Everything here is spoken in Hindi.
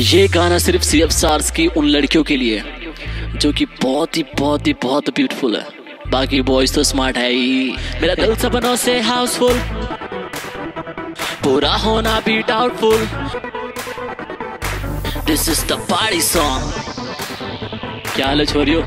ये गाना सिर्फ़ सी एफ़ सार्स की उन लड़कियों के लिए, जो कि बहुत ही बहुत ही, बहुत ब्यूटीफुल है। बाकी बॉयज़ तो स्मार्ट है ही। मेरा दिल सपनों से हाउसफुल पूरा होना भी doubtful this is the party song क्या हाल है छोरियो?